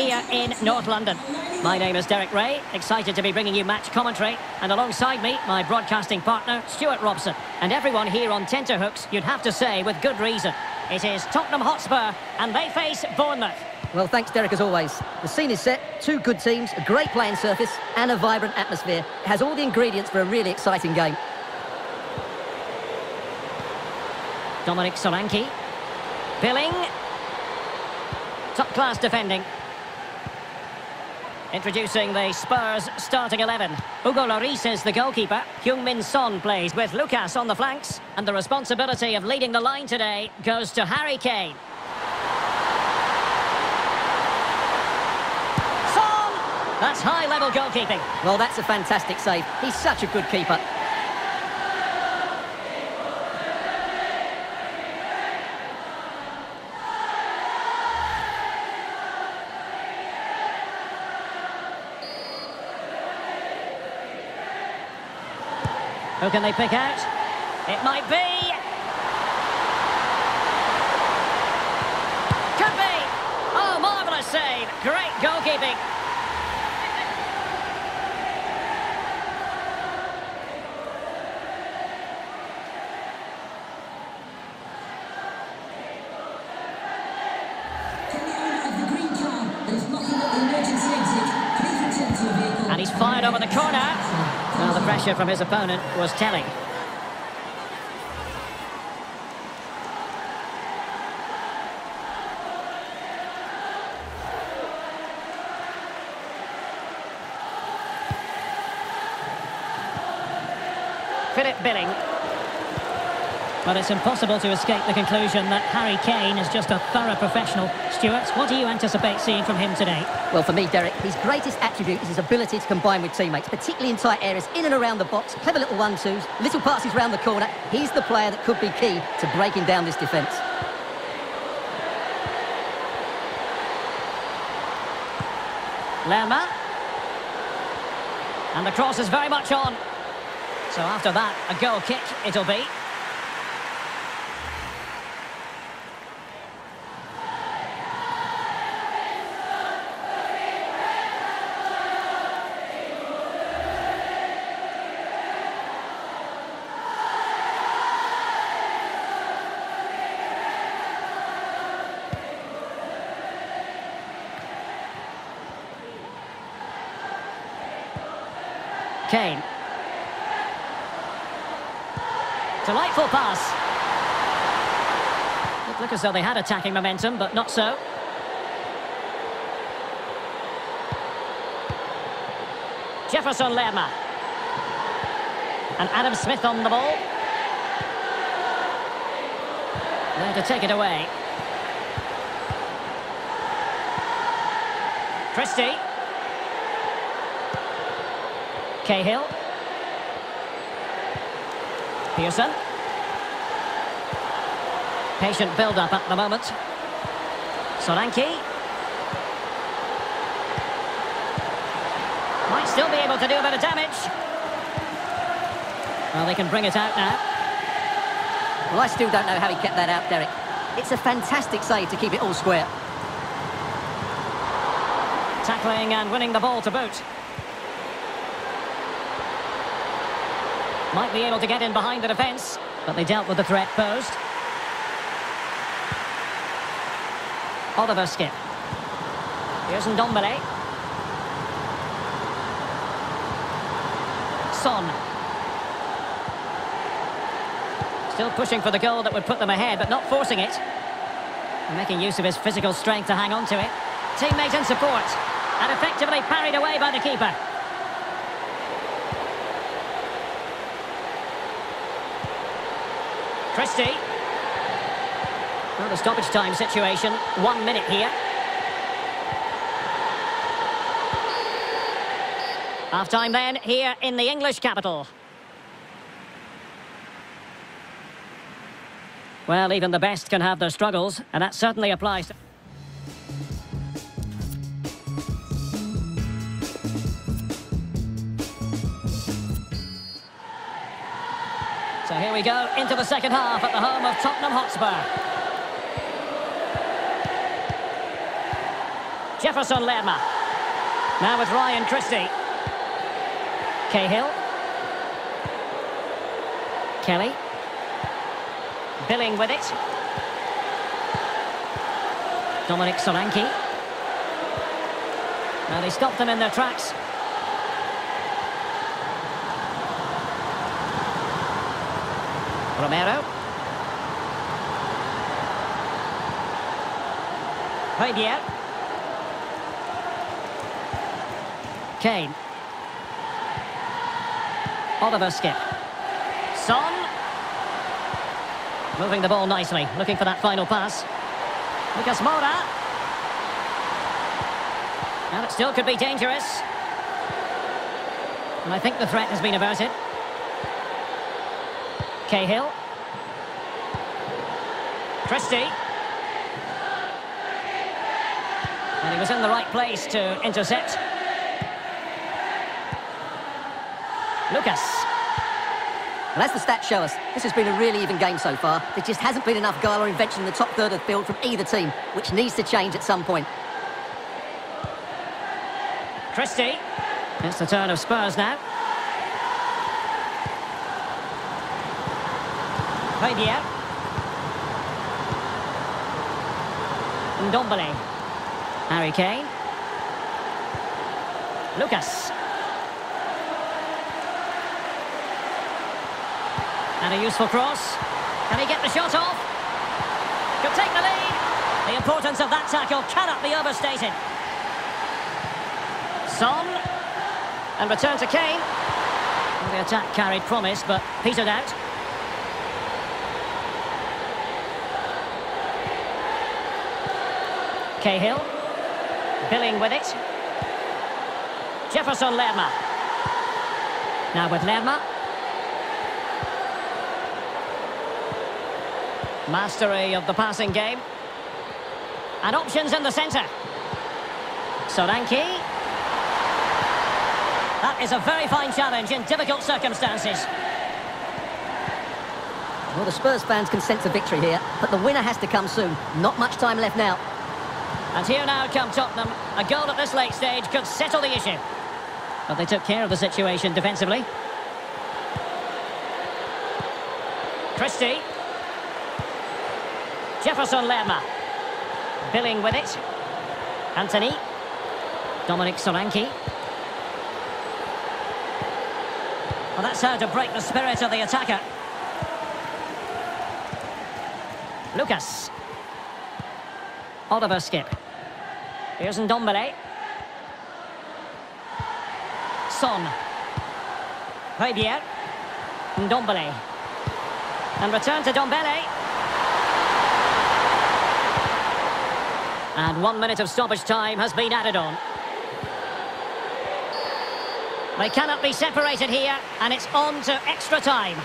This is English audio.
here in North London. My name is Derek Ray, excited to be bringing you match commentary, and alongside me, my broadcasting partner, Stuart Robson. And everyone here on tenterhooks, you'd have to say with good reason. It is Tottenham Hotspur, and they face Bournemouth. Well, thanks, Derek, as always. The scene is set, two good teams, a great playing surface, and a vibrant atmosphere. It has all the ingredients for a really exciting game. Dominic Solanke. Billing. Top-class defending. Introducing the Spurs starting 11. Hugo Lloris is the goalkeeper. Heung-Min Son plays with Lucas on the flanks. And the responsibility of leading the line today goes to Harry Kane. Son! That's high-level goalkeeping. Well, that's a fantastic save. He's such a good keeper. Who can they pick out? It might be... Could be! Oh, marvellous save! Great goalkeeping! And he's fired over the corner. Well, the pressure from his opponent was telling. Philip Billing. But it's impossible to escape the conclusion that Harry Kane is just a thorough professional. Stuart, what do you anticipate seeing from him today? Well, for me, Derek, his greatest attribute is his ability to combine with teammates, particularly in tight areas, in and around the box, clever little one-twos, little passes round the corner. He's the player that could be key to breaking down this defence. Lerma. And the cross is very much on. So after that, a goal kick it'll be. Kane. Delightful pass. It looked as though they had attacking momentum, but not so. Jefferson Lerma. And Adam Smith on the ball. There to take it away. Christie. Cahill. Pearson. Patient build-up at the moment. Solanke. Might still be able to do a bit of damage. Well, they can bring it out now. Well, I still don't know how he kept that out, Derek. It's a fantastic save to keep it all square. Tackling and winning the ball to boot. Might be able to get in behind the defence, but they dealt with the threat posed. Oliver Skipp. Here's Ndombele. Son. Still pushing for the goal that would put them ahead, but not forcing it. Making use of his physical strength to hang on to it. Teammate in support. And effectively parried away by the keeper. Christie. The stoppage time situation, one minute here. Half time then, here in the English capital. Well, even the best can have their struggles, and that certainly applies to... So here we go into the second half at the home of Tottenham Hotspur. Jefferson Lerma. Now with Ryan Christie. Cahill. Kelly. Billing with it. Dominic Solanke. Now they stopped them in their tracks. Romero. Fabier. Kane. Oliver Skipp. Son. Moving the ball nicely, looking for that final pass. Lucas Moura. And it still could be dangerous. And I think the threat has been averted. Cahill. Christie. And he was in the right place to intercept. Lucas. And as the stats show us, this has been a really even game so far. There just hasn't been enough guile or invention in the top third of the field from either team, which needs to change at some point. Christie. It's the turn of Spurs now. Fabier. Ndombele. Harry Kane. Lucas. And a useful cross. Can he get the shot off? Could take the lead. The importance of that tackle cannot be overstated. Son. And return to Kane. The attack carried promise, but petered out. Cahill. Billing with it. Jefferson Lerma. Now with Lerma. Mastery of the passing game. And options in the centre. Solanke. That is a very fine challenge in difficult circumstances. Well, the Spurs fans can sense a victory here, but the winner has to come soon. Not much time left now. And here now come Tottenham. A goal at this late stage could settle the issue. But they took care of the situation defensively. Christie. Jefferson Lerma. Billing with it. Anthony. Dominic Solanke. Well, that's how to break the spirit of the attacker. Lucas. Oliver Skipp. Here's Ndombele. Son. Fabier. Ndombele. And return to Ndombele. And one minute of stoppage time has been added on. They cannot be separated here, and it's on to extra time.